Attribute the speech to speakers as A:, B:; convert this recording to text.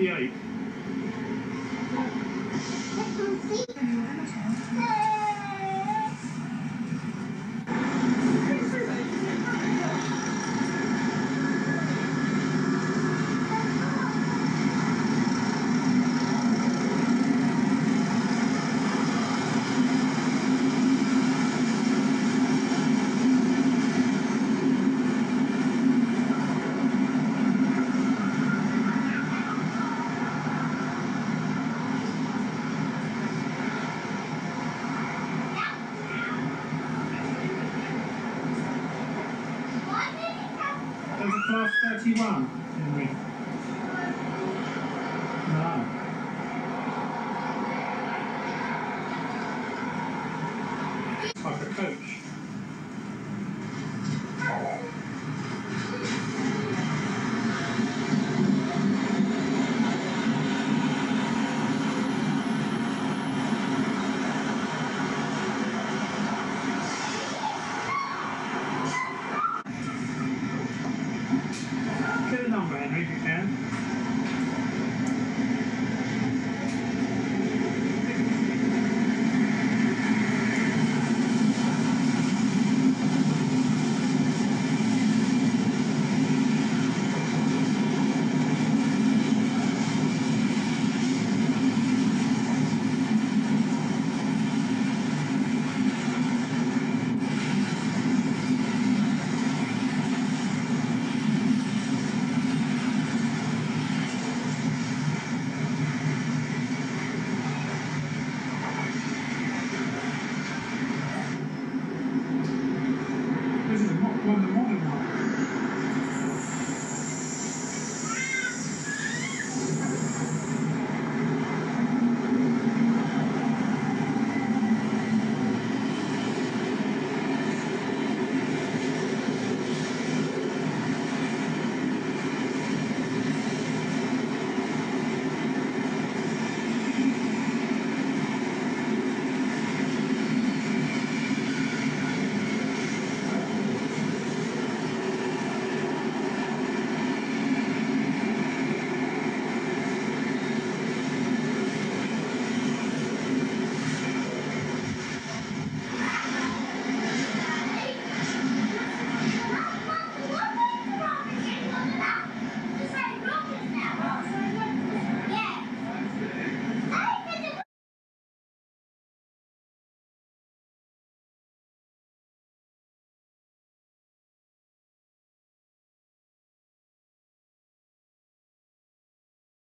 A: 58. There's class 31 in. No. Like a coach.